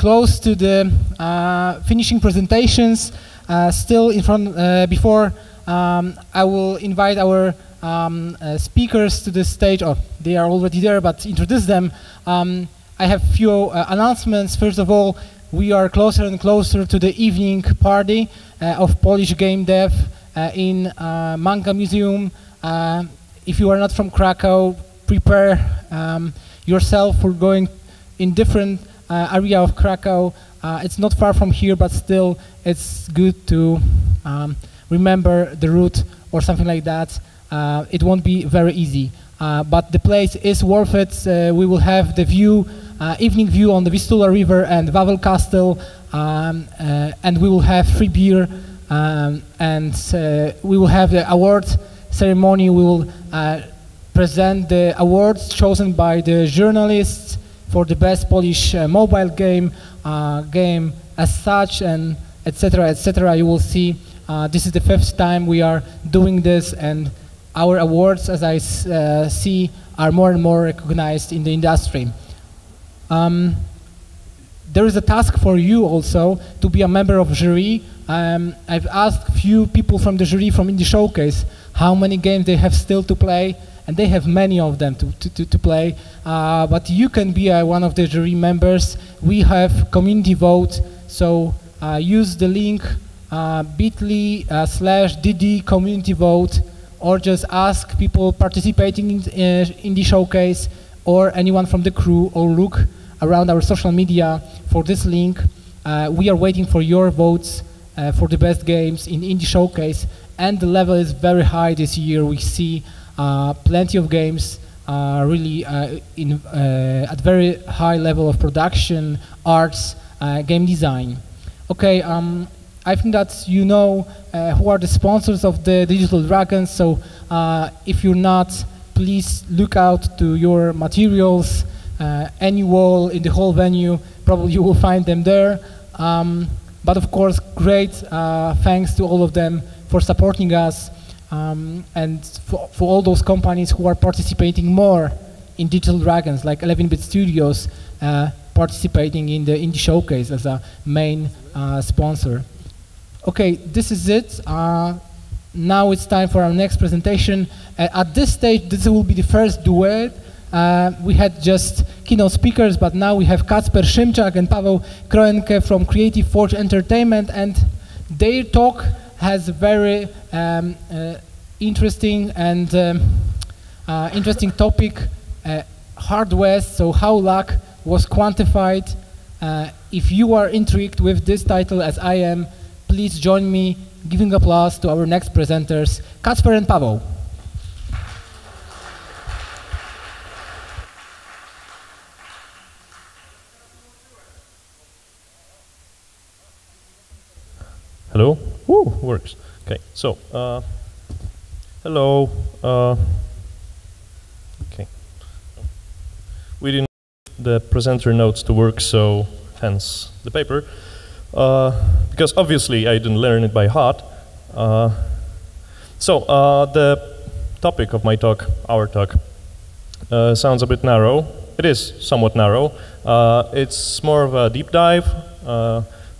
close to the uh, finishing presentations. Uh, still in front, uh, before um, I will invite our um, speakers to the stage, or they are already there, but introduce them. Um, I have few announcements. First of all, we are closer and closer to the evening party of Polish game dev in Manggha Museum. If you are not from Krakow, prepare um, yourself for going in different area of Krakow. Uh, it's not far from here, but still, it's good to um, remember the route or something like that. Uh, it won't be very easy, uh, but the place is worth it. Uh, we will have the view, uh, evening view on the Vistula River and Wawel Castle, um, uh, and we will have free beer, um, and uh, we will have the award ceremony. We will uh, present the awards chosen by the journalists for the best Polish uh, mobile game, uh, game as such, and etc. etc. You will see uh, this is the fifth time we are doing this, and our awards, as I see, are more and more recognized in the industry. Um, there is a task for you also to be a member of jury. Um, I've asked few people from the jury from Indie Showcase how many games they have still to play, and they have many of them to, to, to, to play. Uh, but you can be uh, one of the jury members. We have community vote, so uh, use the link uh, bit.ly uh, slash DD community vote, or just ask people participating in, in the showcase or anyone from the crew, or look around our social media for this link. Uh, we are waiting for your votes uh, for the best games in Indie Showcase, and the level is very high this year. We see plenty of games uh, really uh, in, uh, at very high level of production, arts, uh, game design. Okay, um, I think that you know uh, who are the sponsors of the Digital Dragons. So uh, if you're not, please look out to your materials. Uh, any wall in the whole venue, probably you will find them there. Um, but of course, great uh, thanks to all of them for supporting us um, and for, for all those companies who are participating more in Digital Dragons, like 11-bit Studios, uh, participating in the Indie Showcase as a main uh, sponsor. Okay, this is it. Uh, now it's time for our next presentation. Uh, at this stage, this will be the first duet. Uh, we had just keynote speakers, but now we have Kacper Szymczak and Paweł Kroenke from Creative Forge Entertainment, and their talk has a very um, uh, interesting and um, uh, interesting topic, uh, Hard West how luck was quantified. If you are intrigued with this title as I am, please join me giving applause to our next presenters, Kacper and Pavel. Hello? Woo, works. Okay, so, uh, hello. Uh, okay. We didn't the presenter notes to work, so hence the paper. Uh, because obviously I didn't learn it by heart. Uh, so, uh, the topic of my talk, our talk, uh, sounds a bit narrow. It is somewhat narrow. It's more of a deep dive,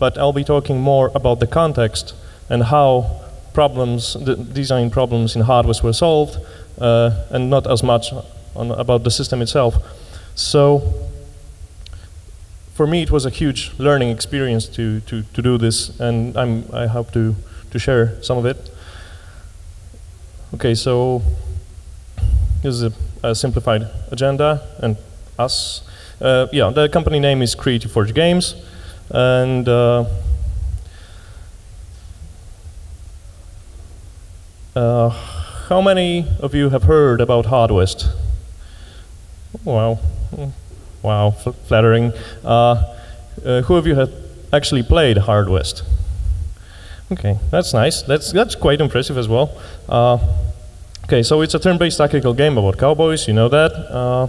but I'll be talking more about the context and how problems, the design problems in Hard West were solved, uh, and not as much on, about the system itself. So, for me, it was a huge learning experience to, to, to do this, and I'm, I hope to, to share some of it. Okay, so this is a, a simplified agenda and us. Uh, yeah, the company name is Creative Forge Games, and uh, uh, how many of you have heard about Hard West? Wow, wow, f- flattering. Uh, uh, who of you have actually played Hard West? Okay, that's nice. That's that's quite impressive as well. Uh, okay, so it's a turn-based tactical game about cowboys. You know that. Uh,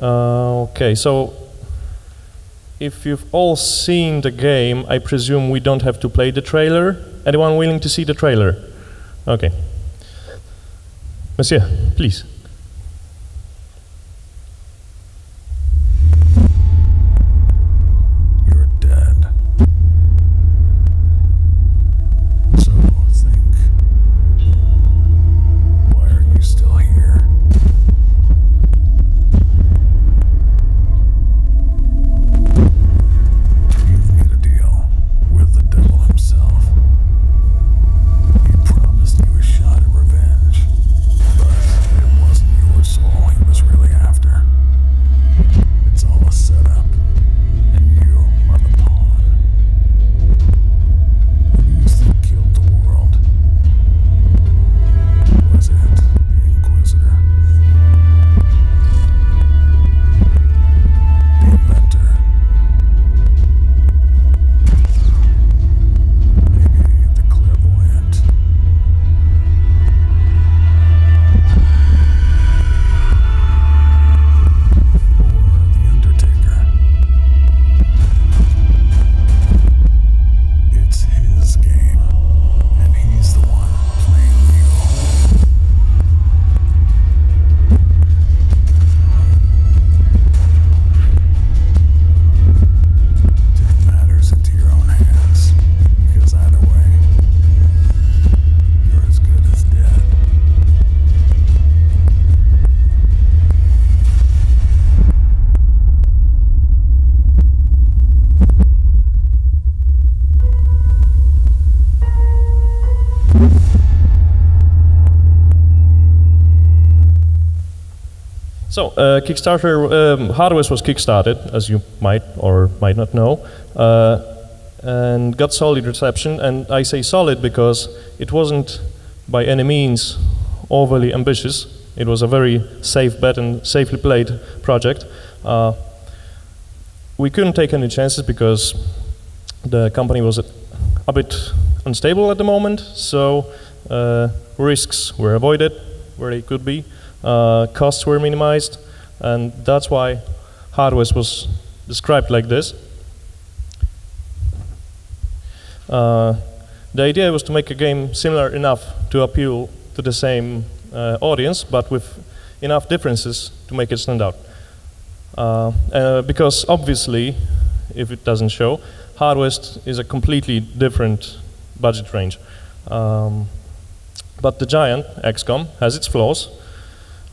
uh, okay, so if you've all seen the game, I presume we don't have to play the trailer. Anyone willing to see the trailer? Okay. Monsieur, please. So, uh, Kickstarter, um, Hard West was kickstarted, as you might or might not know, uh, and got solid reception. And I say solid because it wasn't by any means overly ambitious. It was a very safe bet and safely played project. Uh, we couldn't take any chances because the company was a bit unstable at the moment, so uh, risks were avoided where they could be, costs were minimized, and that's why Hard West was described like this. Uh, the idea was to make a game similar enough to appeal to the same uh, audience, but with enough differences to make it stand out. Uh, uh, because obviously, if it doesn't show, Hard West is a completely different budget range. Um, but the giant, XCOM, has its flaws.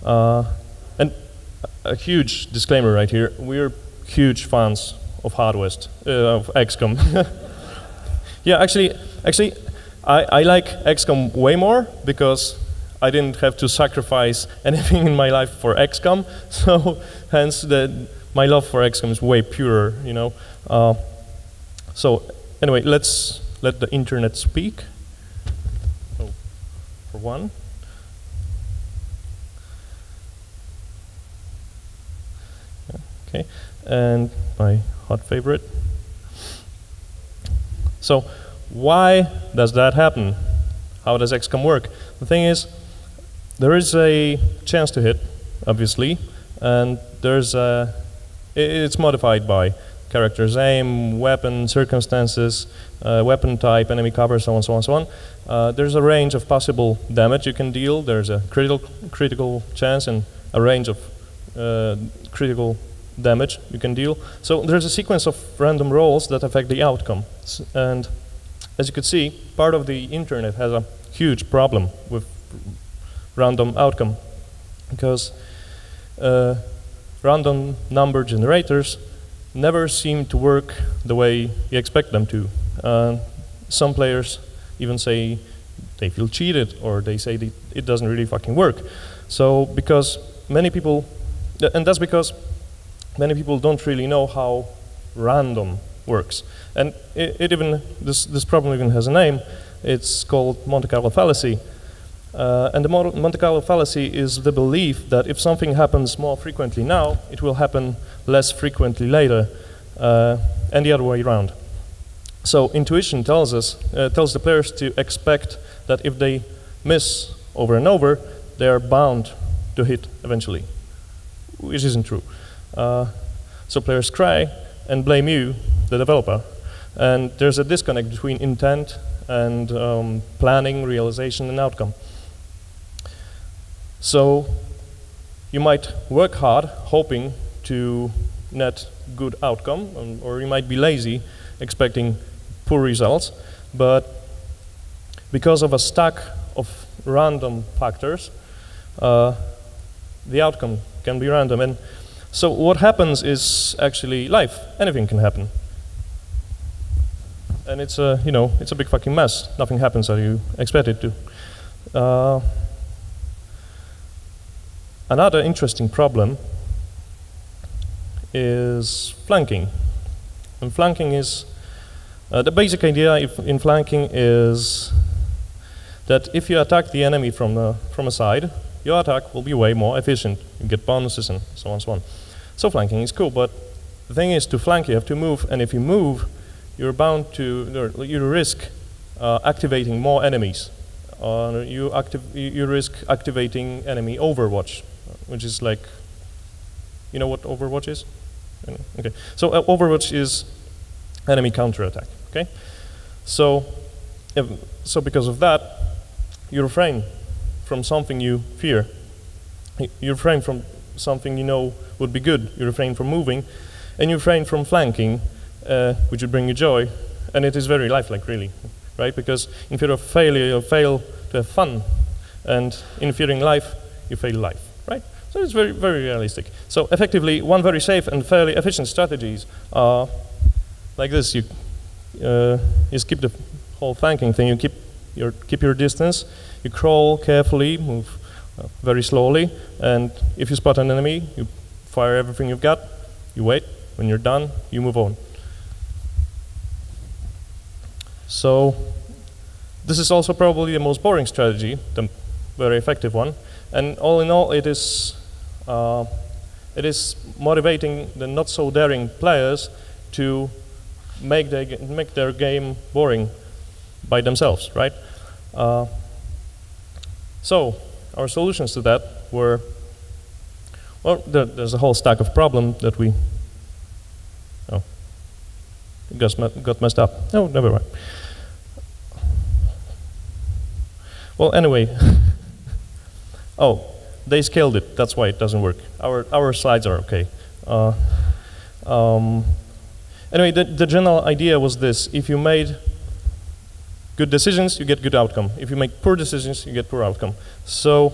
Uh, and a huge disclaimer right here, we're huge fans of Hard West, uh, of XCOM. yeah, actually, actually, I, I like XCOM way more because I didn't have to sacrifice anything in my life for XCOM, so hence the, my love for XCOM is way purer, you know. Uh, so anyway, let's let the internet speak. Oh, for one. Okay, and my hot favorite. So why does that happen? How does XCOM work? The thing is, there is a chance to hit, obviously, and there's a, it's modified by character's aim, weapon, circumstances, uh, weapon type, enemy cover, so on, so on, so on. Uh, there's a range of possible damage you can deal. There's a critical, critical chance and a range of uh, critical damage you can deal. So there's a sequence of random rolls that affect the outcome. And as you could see, part of the internet has a huge problem with random outcome because uh, random number generators never seem to work the way you expect them to. Uh, some players even say they feel cheated or they say it doesn't really fucking work. So because many people, and that's because many people don't really know how random works. And it, it even, this, this problem even has a name. It's called Monte Carlo fallacy. Uh, and the Monte Carlo fallacy is the belief that if something happens more frequently now, it will happen less frequently later, uh, and the other way around. So intuition tells us, uh, tells the players to expect that if they miss over and over, they are bound to hit eventually, which isn't true. Uh, so players cry and blame you, the developer, and there's a disconnect between intent and um, planning, realization, and outcome. So you might work hard hoping to net good outcome, um, or you might be lazy expecting poor results, but because of a stack of random factors, uh, the outcome can be random. And so what happens is actually life. Anything can happen. And it's a, you know, it's a big fucking mess. Nothing happens as you expect it to. Uh, Another interesting problem is flanking. And flanking is, uh, the basic idea in flanking is that if you attack the enemy from, the, from a side, your attack will be way more efficient. You get bonuses and so on and so on. So flanking is cool, but the thing is to flank you have to move, and if you move, you're bound to, you risk uh, activating more enemies. Uh, you, you risk activating enemy overwatch which is like, you know what Overwatch is? Okay, so uh, Overwatch is enemy counterattack. Okay, so if, so because of that, you refrain from something you fear. You refrain from something you know would be good. You refrain from moving, and you refrain from flanking, uh, which would bring you joy. And it is very lifelike, really, right? Because in fear of failure, you fail to have fun, and in fearing life, you fail life, right? So it's very, very realistic. So effectively, one very safe and fairly efficient strategies are like this. You, uh, you skip the whole flanking thing. You keep your, keep your distance. You crawl carefully, move very slowly. And if you spot an enemy, you fire everything you've got, you wait. When you're done, you move on. So this is also probably the most boring strategy, the very effective one. And all in all, it is uh, it is motivating the not so daring players to make, they, make their game boring by themselves, right? Uh, so our solutions to that were, well, there, there's a whole stack of problems that we, oh, got, got messed up. No, never mind. Well, anyway, oh, they scaled it. That's why it doesn't work. Our, our slides are okay. Uh, um, anyway, the, the general idea was this. If you made good decisions, you get good outcome. If you make poor decisions, you get poor outcome. So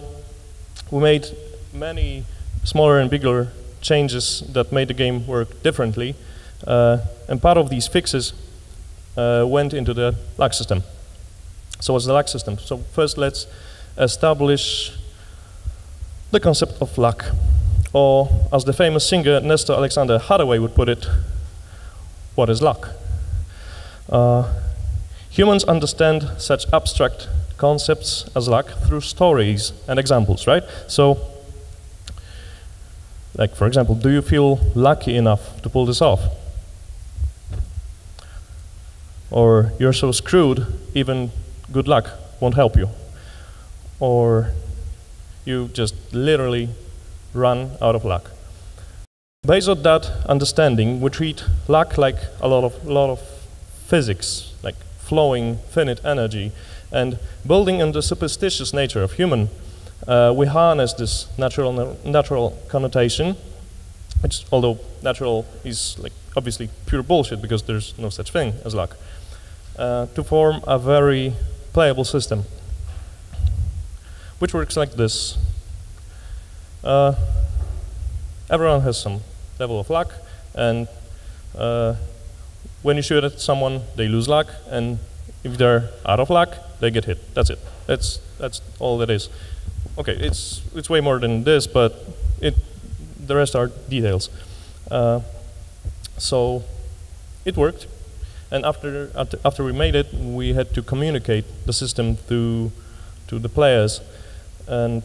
we made many smaller and bigger changes that made the game work differently. Uh, and part of these fixes uh, went into the luck system. So what's the luck system? So first let's establish the concept of luck. Or, as the famous singer Nestor Alexander Haddaway would put it, what is luck? Uh, humans understand such abstract concepts as luck through stories and examples, right? So, like for example, do you feel lucky enough to pull this off? Or you're so screwed, even good luck won't help you. Or you just literally run out of luck. Based on that understanding, we treat luck like a lot of, lot of physics, flowing finite energy. And building on the superstitious nature of human, uh, we harness this natural, natural connotation, which although natural is like obviously pure bullshit because there's no such thing as luck, uh, to form a very playable system which works like this. Uh, everyone has some level of luck, and uh, when you shoot at someone, they lose luck, and if they're out of luck, they get hit. That's it. That's that's all that is. Okay, it's it's way more than this, but it the rest are details. Uh, so it worked, and after after we made it, we had to communicate the system to to the players. And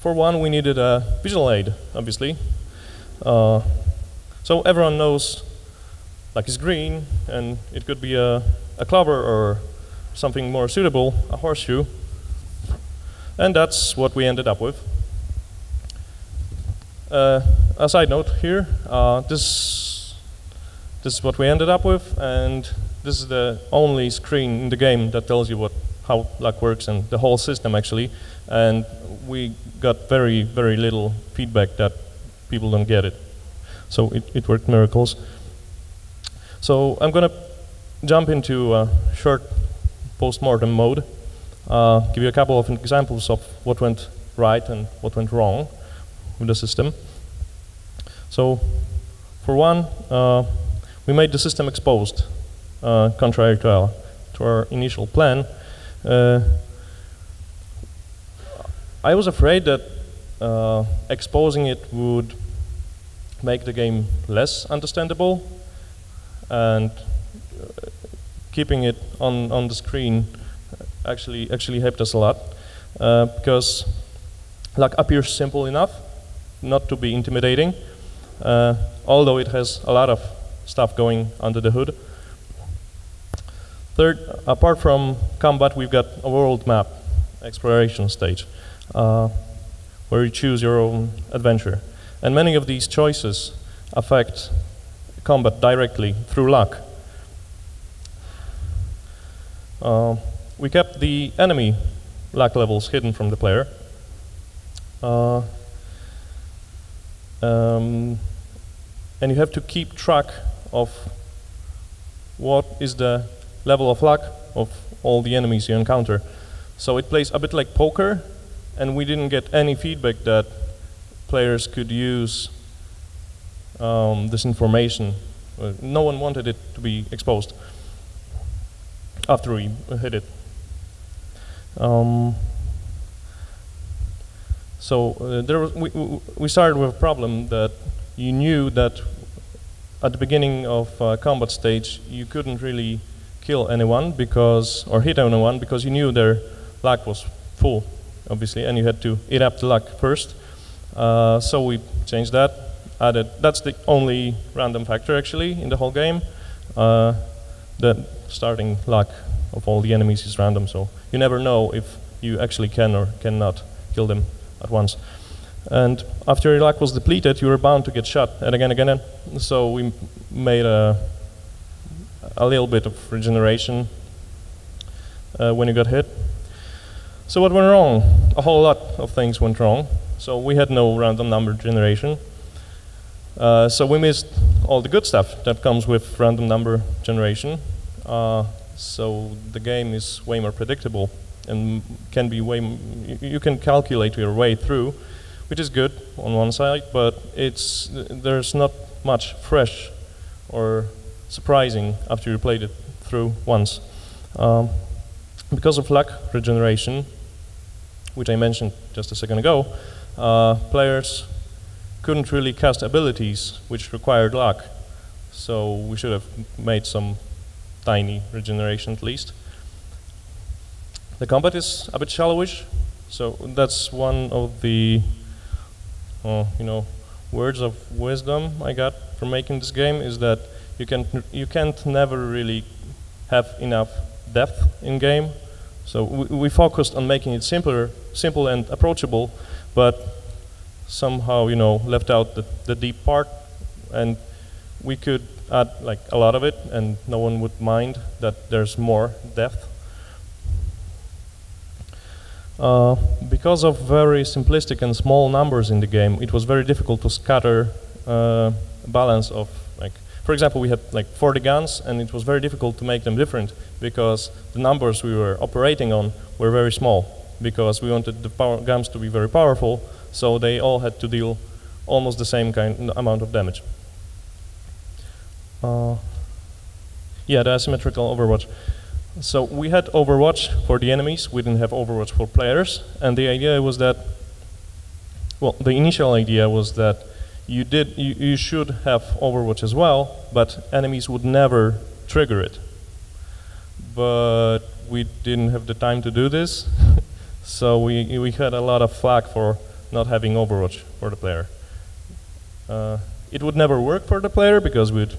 for one, we needed a visual aid, obviously. Uh, so everyone knows like it's green, and it could be a, a clover or something more suitable, a horseshoe. And that's what we ended up with. Uh, a side note here, uh, this, this is what we ended up with, and this is the only screen in the game that tells you what how luck works and the whole system actually. And we got very, very little feedback that people don't get it. So it, it worked miracles. So I'm going to jump into a short post-mortem mode, uh, give you a couple of examples of what went right and what went wrong with the system. So for one, uh, we made the system exposed uh, contrary to our, to our initial plan. Uh, I was afraid that uh, exposing it would make the game less understandable and keeping it on, on the screen actually actually helped us a lot uh, because luck appears simple enough not to be intimidating uh, although it has a lot of stuff going under the hood Third, apart from combat, we've got a world map exploration stage uh, where you choose your own adventure. And many of these choices affect combat directly through luck. Uh, we kept the enemy luck levels hidden from the player. Uh, um, and you have to keep track of what is the level of luck of all the enemies you encounter. So it plays a bit like poker, and we didn't get any feedback that players could use um, this information. Uh, no one wanted it to be exposed. after we hit it. Um, so uh, there was, we, we started with a problem that you knew that at the beginning of uh, combat stage you couldn't really kill anyone because or hit anyone because you knew their luck was full, obviously, and you had to eat up the luck first. Uh, so we changed that, added. That's the only random factor actually in the whole game. Uh, the starting luck of all the enemies is random, so you never know if you actually can or cannot kill them at once. And after your luck was depleted, you were bound to get shot and again, again, and so we made a a little bit of regeneration uh, when you got hit. So what went wrong? A whole lot of things went wrong. So we had no random number generation. Uh, so we missed all the good stuff that comes with random number generation. Uh, so the game is way more predictable and can be way, you can calculate your way through, which is good on one side, but it's, there's not much fresh or surprising after you played it through once. Um, because of luck regeneration, which I mentioned just a second ago, uh, players couldn't really cast abilities which required luck. So we should have made some tiny regeneration at least. The combat is a bit shallowish, so that's one of the, uh, you know, words of wisdom I got from making this game is that you can you can't never really have enough depth in game so we, we focused on making it simpler, simple and approachable, but somehow you know left out the, the deep part, and we could add like a lot of it, and no one would mind that there's more depth. Uh, because of very simplistic and small numbers in the game, it was very difficult to scatter uh, balance of for example, we had like 40 guns, and it was very difficult to make them different because the numbers we were operating on were very small because we wanted the guns to be very powerful, so they all had to deal almost the same kind amount of damage. Uh, yeah, the asymmetrical Overwatch. So we had Overwatch for the enemies, we didn't have Overwatch for players, and the idea was that, well, the initial idea was that you did you, you should have Overwatch as well, but enemies would never trigger it. But we didn't have the time to do this, so we we had a lot of flack for not having Overwatch for the player. Uh, it would never work for the player because we'd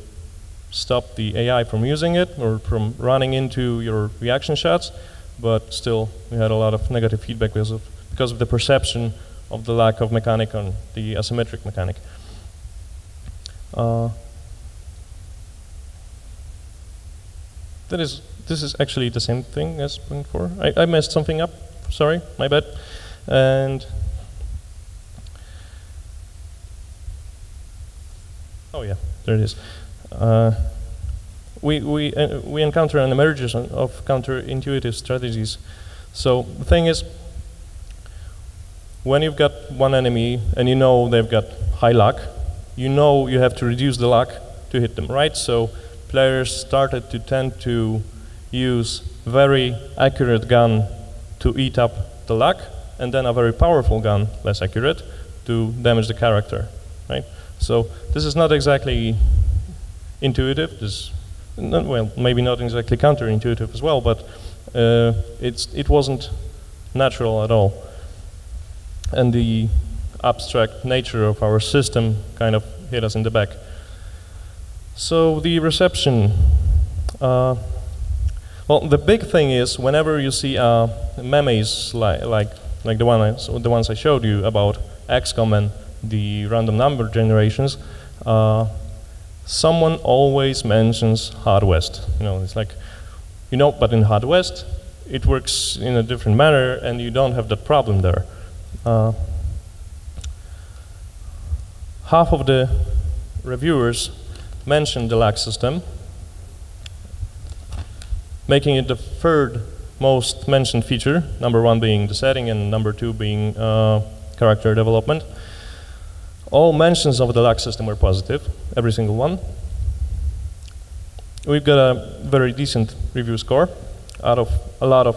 stop the AI from using it or from running into your reaction shots, but still we had a lot of negative feedback because of, because of the perception of the lack of mechanic on the asymmetric mechanic. Uh, that is, this is actually the same thing as before. I, I messed something up, sorry, my bad. And oh yeah, there it is. Uh, we we uh, we encounter an emergence of counterintuitive strategies. So the thing is, when you've got one enemy and you know they've got high luck, you know you have to reduce the luck to hit them, right? So players started to tend to use very accurate gun to eat up the luck, and then a very powerful gun, less accurate, to damage the character, right? So this is not exactly intuitive. This, not, well, maybe not exactly counterintuitive as well, but uh, it's it wasn't natural at all. And the abstract nature of our system kind of hit us in the back. So the reception. Uh, well, the big thing is whenever you see uh, memes like, like, like the, one I, so the ones I showed you about XCOM and the random number generations, uh, someone always mentions Hard West. You know, it's like, you know, but in Hard West, it works in a different manner and you don't have that problem there. Uh, half of the reviewers mentioned the luck system, making it the third most mentioned feature, number one being the setting and number two being uh, character development. All mentions of the luck system were positive, every single one. We've got a very decent review score, out of a lot of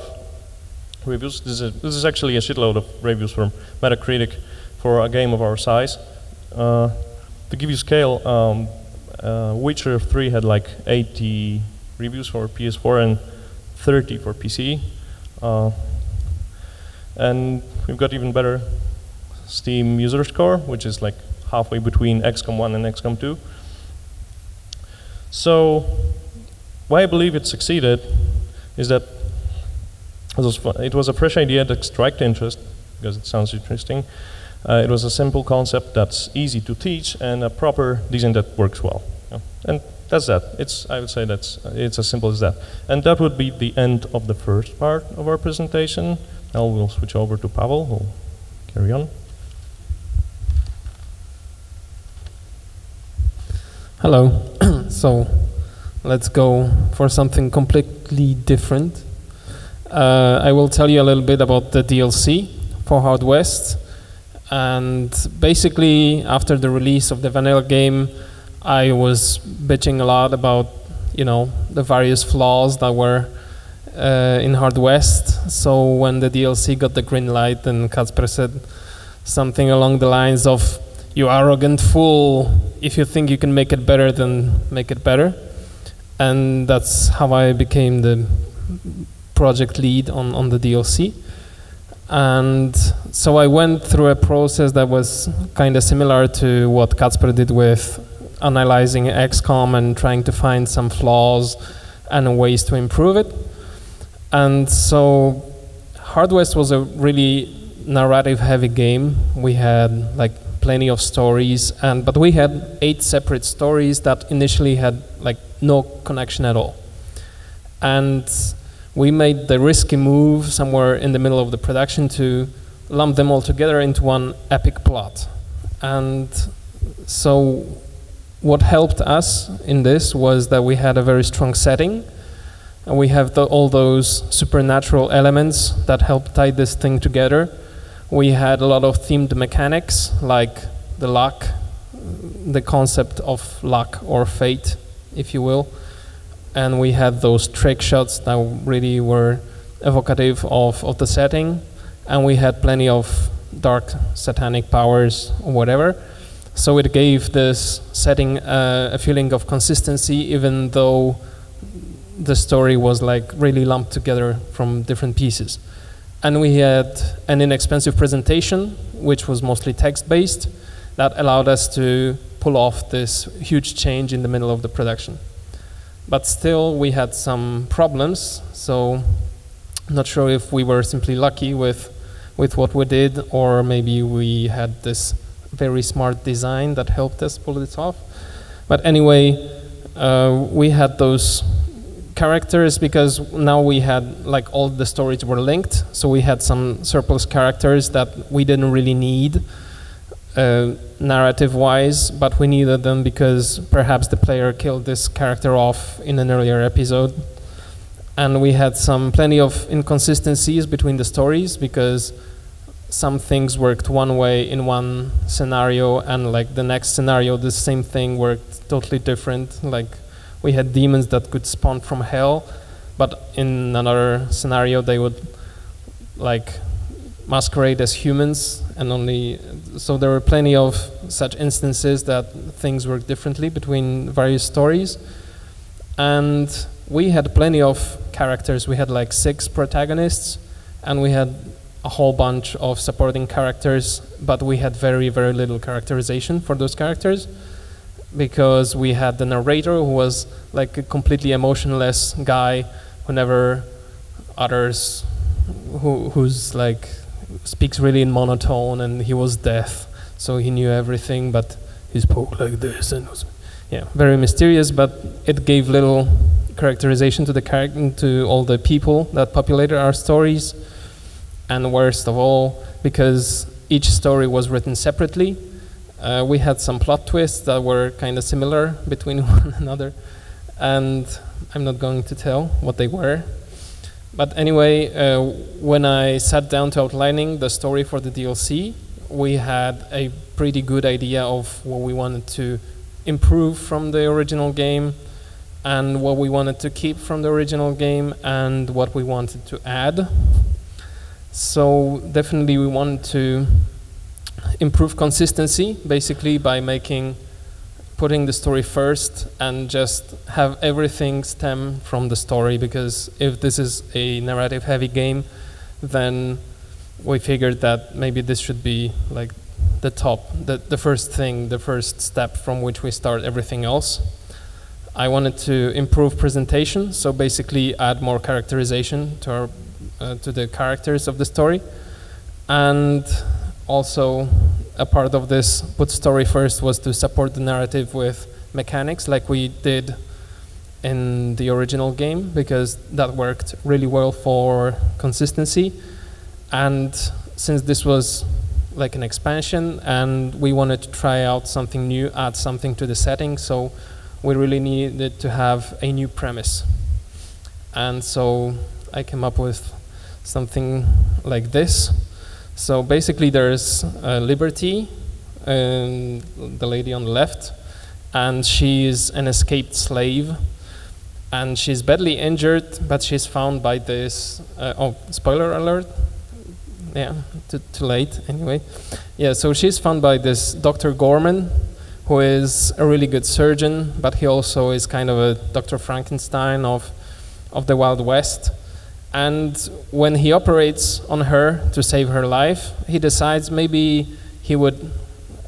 reviews. This is, this is actually a shitload of reviews from Metacritic for a game of our size. Uh, to give you scale, um, uh, Witcher 3 had like 80 reviews for PS4 and 30 for PC. Uh, and we've got even better Steam user score, which is like halfway between XCOM 1 and XCOM 2. So, why I believe it succeeded is that it was, a fresh idea that struck interest, because it sounds interesting. Uh, it was a simple concept that's easy to teach and a proper design that works well. Yeah. And that's that. It's, I would say that's, it's as simple as that. And that would be the end of the first part of our presentation. Now we'll switch over to Pavel, who'll carry on. Hello. so let's go for something completely different. Uh, I will tell you a little bit about the DLC for Hard West. And basically, after the release of the vanilla game, I was bitching a lot about, you know, the various flaws that were uh, in Hard West. So when the DLC got the green light, and Kacper said something along the lines of, "You arrogant fool! If you think you can make it better, then make it better." And that's how I became the project lead on, on the DLC. And so I went through a process that was kind of similar to what Kacper did with analyzing XCOM and trying to find some flaws and ways to improve it. And so Hard West was a really narrative heavy game. We had like plenty of stories and but we had eight separate stories that initially had like no connection at all. And we made the risky move somewhere in the middle of the production to lump them all together into one epic plot. And so what helped us in this was that we had a very strong setting and we have the, all those supernatural elements that help tie this thing together. We had a lot of themed mechanics like the luck, the concept of luck or fate, if you will and we had those trick shots that really were evocative of, of the setting, and we had plenty of dark satanic powers or whatever. So it gave this setting uh, a feeling of consistency, even though the story was like really lumped together from different pieces. And we had an inexpensive presentation, which was mostly text-based, that allowed us to pull off this huge change in the middle of the production but still we had some problems. So not sure if we were simply lucky with with what we did, or maybe we had this very smart design that helped us pull this off. But anyway, uh, we had those characters because now we had like all the stories were linked, so we had some surplus characters that we didn't really need uh, narrative-wise, but we needed them because perhaps the player killed this character off in an earlier episode. And we had some plenty of inconsistencies between the stories because some things worked one way in one scenario and like the next scenario the same thing worked totally different like we had demons that could spawn from hell but in another scenario they would like masquerade as humans and only so there were plenty of such instances that things work differently between various stories. And we had plenty of characters. We had like six protagonists and we had a whole bunch of supporting characters but we had very very little characterization for those characters because we had the narrator who was like a completely emotionless guy who never utters who, who's like speaks really in monotone, and he was Death, so he knew everything, but he spoke like this, and was, yeah, very mysterious. But it gave little characterization to the character, to all the people that populated our stories, and worst of all, because each story was written separately. Uh, we had some plot twists that were kind of similar between one another, and I'm not going to tell what they were but anyway, uh, when I sat down to outlining the story for the DLC, we had a pretty good idea of what we wanted to improve from the original game. and what we wanted to keep from the original game and what we wanted to add. So definitely we wanted to improve consistency, basically by making putting the story first and just have everything stem from the story because if this is a narrative heavy game then we figured that maybe this should be like the top the, the first thing the first step from which we start everything else. I wanted to improve presentation so basically add more characterization to our uh, to the characters of the story. And also a part of this put story first was to support the narrative with mechanics like we did in the original game because that worked really well for consistency. And since this was like an expansion and we wanted to try out something new add something to the setting so we really needed to have a new premise. And so i came up with something like this so basically, there's uh, Liberty, and the lady on the left, and she's an escaped slave, and she's badly injured, but she's found by this. Uh, oh, spoiler alert! Yeah, too, too late. Anyway, yeah. So she's found by this Dr. Gorman, who is a really good surgeon, but he also is kind of a Dr. Frankenstein of of the Wild West and when he operates on her to save her life, he decides maybe he would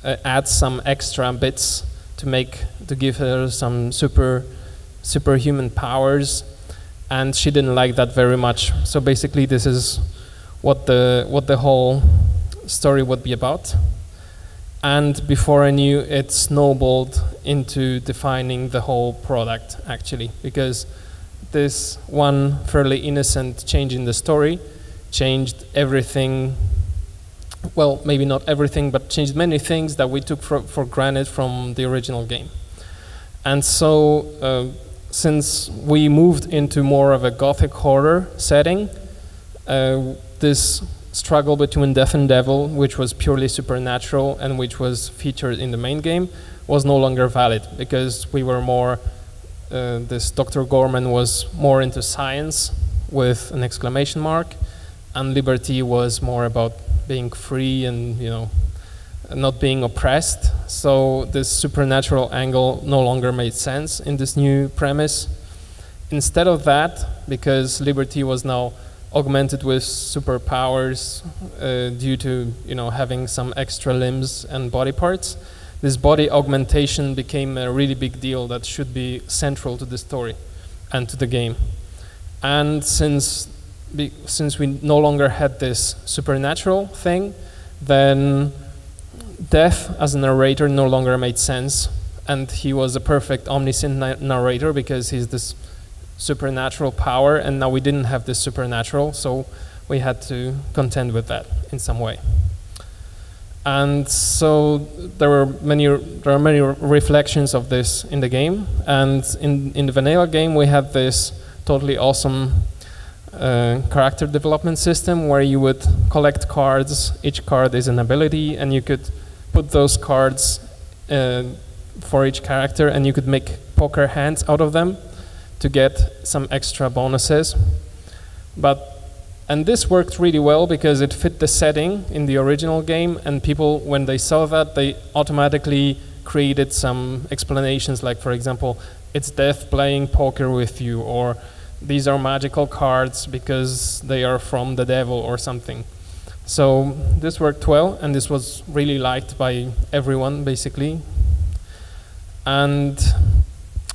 uh, add some extra bits to make to give her some super superhuman powers and she didn't like that very much. So basically this is what the what the whole story would be about. And before I knew it snowballed into defining the whole product actually because this one fairly innocent change in the story changed everything well maybe not everything but changed many things that we took for, for granted from the original game. And so uh, since we moved into more of a gothic horror setting uh, this struggle between death and devil which was purely supernatural and which was featured in the main game was no longer valid because we were more uh, this Dr. Gorman was more into science with an exclamation mark, and liberty was more about being free and you know not being oppressed. So this supernatural angle no longer made sense in this new premise. Instead of that, because liberty was now augmented with superpowers uh, due to you know having some extra limbs and body parts, this body augmentation became a really big deal that should be central to the story and to the game. And since, since we no longer had this supernatural thing, then Death as a narrator no longer made sense. And he was a perfect omniscient na narrator because he's this supernatural power, and now we didn't have this supernatural, so we had to contend with that in some way. And so there were many there are many reflections of this in the game. And in in the vanilla game, we had this totally awesome uh, character development system where you would collect cards. Each card is an ability, and you could put those cards uh, for each character, and you could make poker hands out of them to get some extra bonuses. But and this worked really well because it fit the setting in the original game, and people, when they saw that, they automatically created some explanations, like, for example, it's death playing poker with you, or these are magical cards because they are from the devil, or something. So this worked well, and this was really liked by everyone, basically. And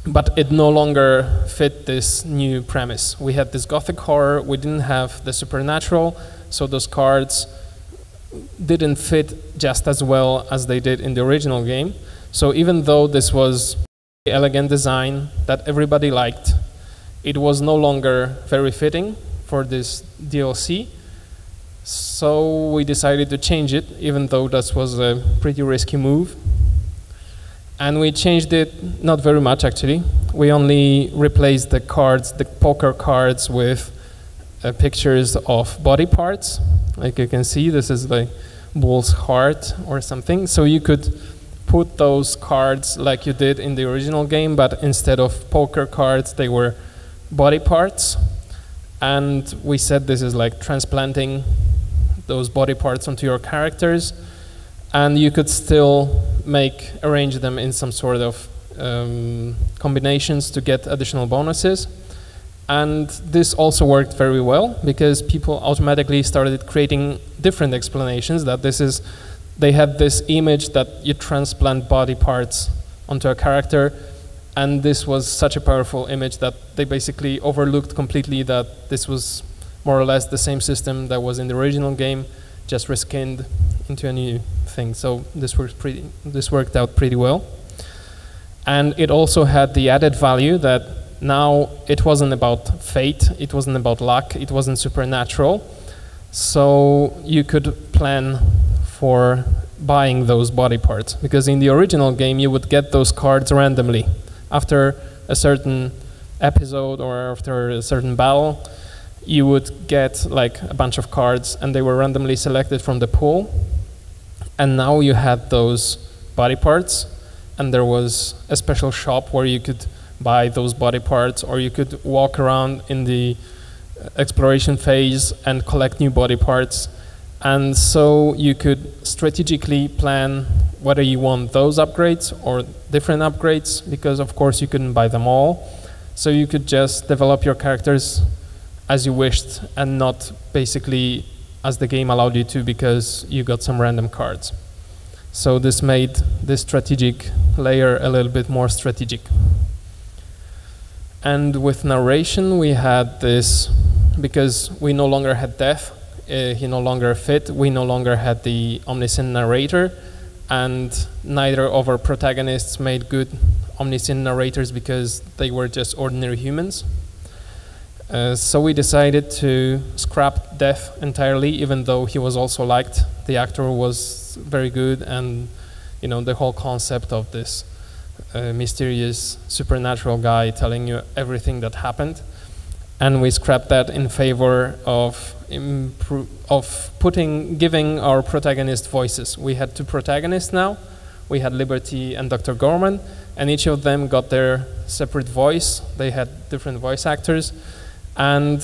but it no longer fit this new premise. We had this gothic horror, we didn't have the supernatural, so those cards didn't fit just as well as they did in the original game. So even though this was elegant design that everybody liked, it was no longer very fitting for this DLC. So we decided to change it, even though that was a pretty risky move. And we changed it not very much actually. We only replaced the cards, the poker cards, with uh, pictures of body parts. Like you can see, this is the bull's heart or something. So you could put those cards like you did in the original game, but instead of poker cards, they were body parts. And we said this is like transplanting those body parts onto your characters. And you could still make, arrange them in some sort of um, combinations to get additional bonuses. And this also worked very well because people automatically started creating different explanations that this is, they had this image that you transplant body parts onto a character and this was such a powerful image that they basically overlooked completely that this was more or less the same system that was in the original game, just reskinned into a new thing. So this worked pretty. This worked out pretty well, and it also had the added value that now it wasn't about fate, it wasn't about luck, it wasn't supernatural. So you could plan for buying those body parts because in the original game you would get those cards randomly after a certain episode or after a certain battle, you would get like a bunch of cards and they were randomly selected from the pool. And now you had those body parts and there was a special shop where you could buy those body parts or you could walk around in the exploration phase and collect new body parts. And so you could strategically plan whether you want those upgrades or different upgrades, because of course you couldn't buy them all. So you could just develop your characters as you wished and not basically as the game allowed you to because you got some random cards. So this made this strategic layer a little bit more strategic. And with narration, we had this, because we no longer had death, uh, he no longer fit, we no longer had the omniscient narrator, and neither of our protagonists made good omniscient narrators because they were just ordinary humans. Uh, so we decided to scrap Death entirely, even though he was also liked. The actor was very good, and you know the whole concept of this uh, mysterious supernatural guy telling you everything that happened, and we scrapped that in favor of of putting, giving our protagonist voices. We had two protagonists now. We had Liberty and Dr. Gorman, and each of them got their separate voice. They had different voice actors, and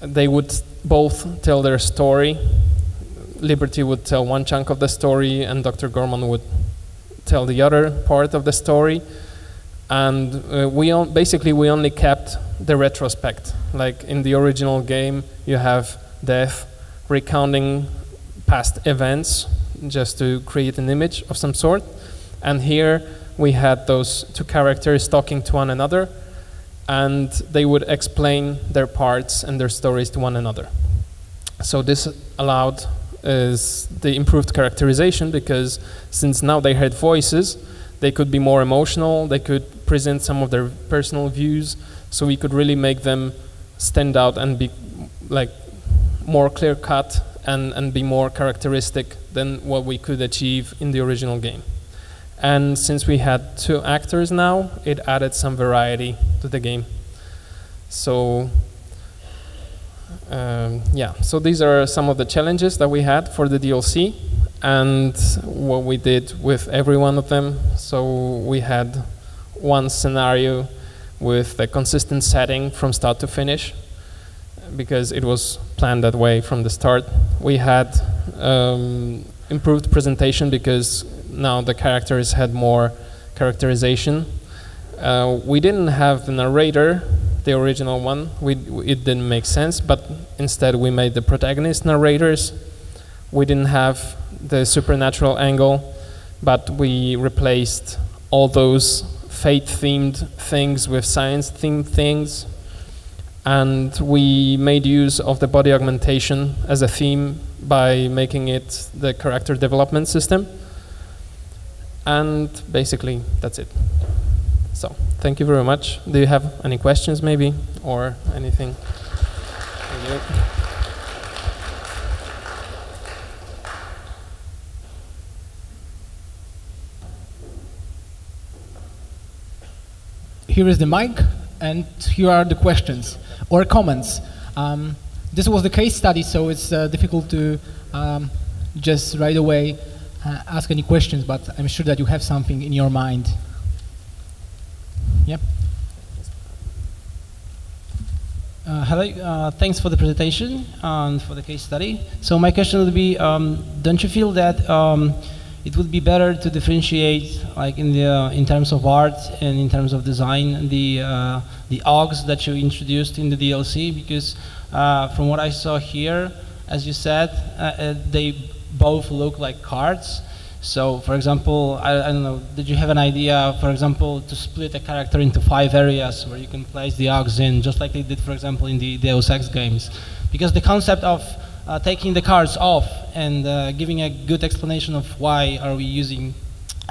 they would both tell their story. Liberty would tell one chunk of the story, and Dr. Gorman would tell the other part of the story. And uh, we basically we only kept the retrospect. Like in the original game, you have Death recounting past events just to create an image of some sort. And here we had those two characters talking to one another, and they would explain their parts and their stories to one another. So this allowed is the improved characterization because since now they had voices, they could be more emotional, they could present some of their personal views, so we could really make them stand out and be like more clear cut and, and be more characteristic than what we could achieve in the original game. And since we had two actors now, it added some variety to the game. So um, yeah, so these are some of the challenges that we had for the DLC and what we did with every one of them. So we had one scenario with a consistent setting from start to finish because it was planned that way from the start. We had um, improved presentation because now the characters had more characterization. Uh, we didn't have the narrator, the original one. We, it didn't make sense, but instead we made the protagonist narrators. We didn't have the supernatural angle, but we replaced all those fate-themed things with science-themed things. And we made use of the body augmentation as a theme by making it the character development system. And basically, that's it. So, thank you very much. Do you have any questions, maybe, or anything? here is the mic, and here are the questions or comments. Um, this was the case study, so it's uh, difficult to um, just right away uh, ask any questions, but I'm sure that you have something in your mind. Yep. Uh, hello, uh, thanks for the presentation and for the case study. So my question would be, um, don't you feel that um, it would be better to differentiate, like in the uh, in terms of art and in terms of design, the uh, the augs that you introduced in the DLC? Because uh, from what I saw here, as you said, uh, they both look like cards. So, for example, I, I, don't know, did you have an idea, for example, to split a character into five areas where you can place the augs in, just like they did, for example, in the Deus Ex games? Because the concept of uh, taking the cards off and uh, giving a good explanation of why are we using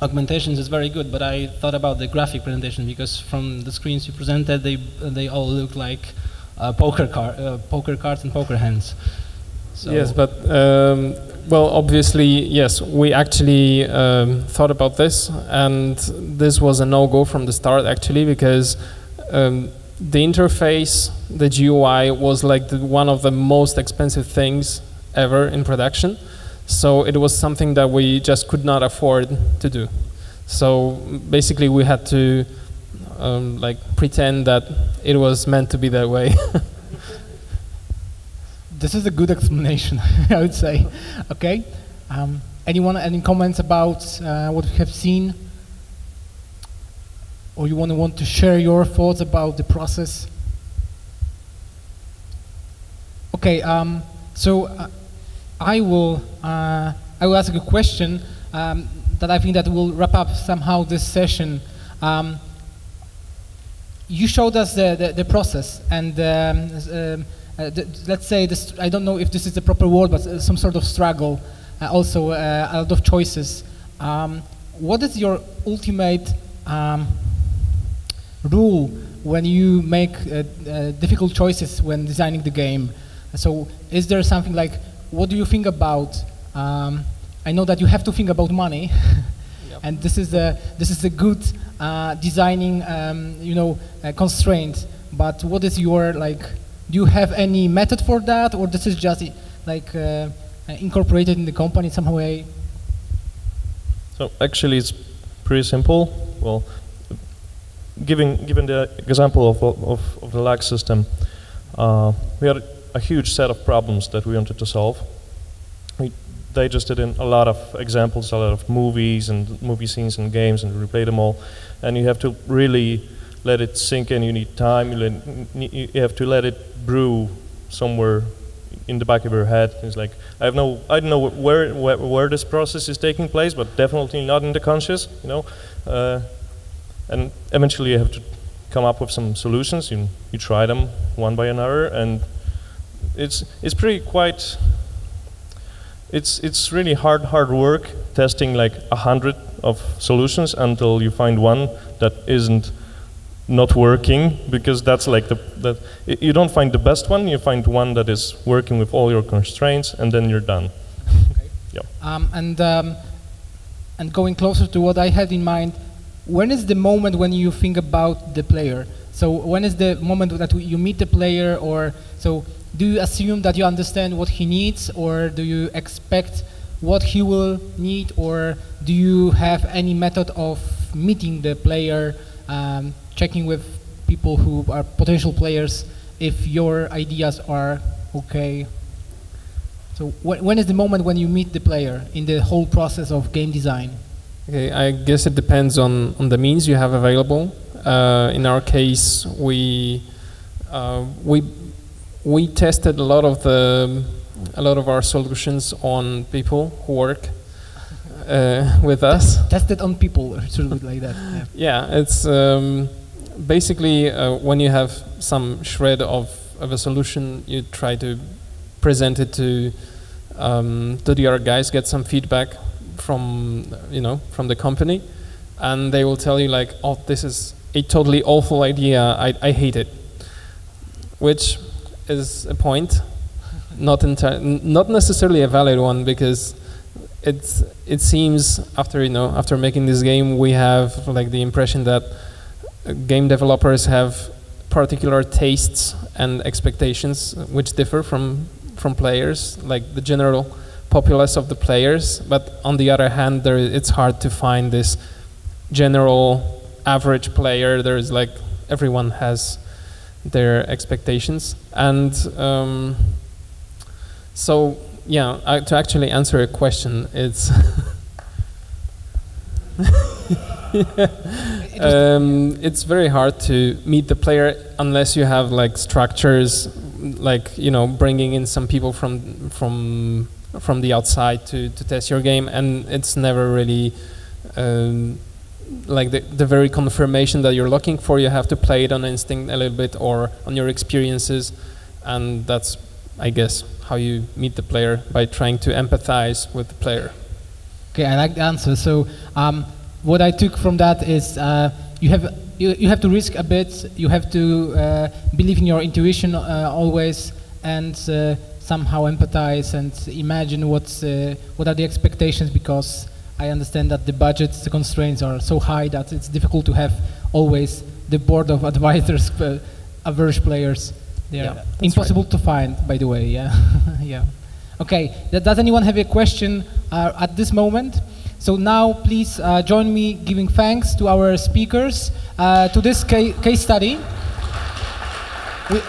augmentations is very good, but I thought about the graphic presentation because from the screens you presented, they, they all look like uh, poker, car uh, poker cards and poker hands. So yes, but um, well, obviously, yes, we actually um, thought about this, and this was a no-go from the start, actually, because um, the interface, the GUI, was like the, one of the most expensive things ever in production. So it was something that we just could not afford to do. So basically, we had to um, like pretend that it was meant to be that way. this is a good explanation, I would say. Okay. Um, anyone, any comments about uh, what we have seen? Or you want to want to share your thoughts about the process? Okay. Um, so uh, I will uh, I will ask a question um, that I think that will wrap up somehow this session. Um, you showed us the, the, the process and um, um let's say this, I don't know if this is the proper word, but uh, some sort of struggle, uh, also uh, a lot of choices. Um, what is your ultimate um, rule when you make uh, uh, difficult choices when designing the game? So is there something like, what do you think about, um, I know that you have to think about money, yep. and this is a, this is a good designing, um, you know, constraint, but what is your like, do you have any method for that, or this is just like uh, incorporated in the company some way? So actually, it's pretty simple. Well, given given the example of of, of the luck system, uh, we had a huge set of problems that we wanted to solve. We digested in a lot of examples, a lot of movies and movie scenes and games, and replayed them all. And you have to really let it sink in. You need time. You, let, you have to let it brew somewhere in the back of your head. It's like I have no, I don't know where, where, where this process is taking place, but definitely not in the conscious. You know, uh, and eventually you have to come up with some solutions. You you try them one by another, and it's it's pretty quite. It's it's really hard hard work testing like a hundred of solutions until you find one that isn't not working because that's like the that you don't find the best one you find one that is working with all your constraints and then you're done. Okay. yeah. Um, and um, and going closer to what I had in mind when is the moment when you think about the player? So when is the moment that you meet the player or so do you assume that you understand what he needs or do you expect what he will need or do you have any method of meeting the player um, checking with people who are potential players if your ideas are okay. So wh when is the moment when you meet the player in the whole process of game design? Okay, I guess it depends on, on the means you have available. Uh, in our case, we uh, we we tested a lot of the a lot of our solutions on people who work uh, with us. Tested on people, sort of like that. Yeah, yeah it's. Um, basically, uh, when you have some shred of, of a solution, you try to present it to um, to the other guys, get some feedback from you know from the company, and they will tell you like, "Oh, this is a totally awful idea. I, I hate it," which is a point, not not necessarily a valid one because it's it seems after you know after making this game we have like the impression that game developers have particular tastes and expectations which differ from from players. Like the general populace of the players, but on the other hand, there, it's hard to find this general average player. There's like everyone has their expectations, and um, so yeah, to actually answer a question, it's. um, it's very hard to meet the player unless you have like structures, like you know, bringing in some people from from from the outside to, to test your game, and it's never really um, like the, the very confirmation that you're looking for. You have to play it on instinct a little bit or on your experiences, and that's, I guess, how you meet the player by trying to empathize with the player. Okay, I like the answer. So um, what I took from that is uh, you have you, you have to risk a bit. You have to uh, believe in your intuition uh, always, and uh, somehow empathize and imagine what's uh, what are the expectations because I understand that the budgets, the constraints are so high that it's difficult to have always the board of advisors, uh, average players. They are Yeah, impossible to find, by the way. Yeah, yeah. Okay. Does anyone have a question uh, at this moment? So now, please uh, join me giving thanks to our speakers uh, to this ca- case study. We,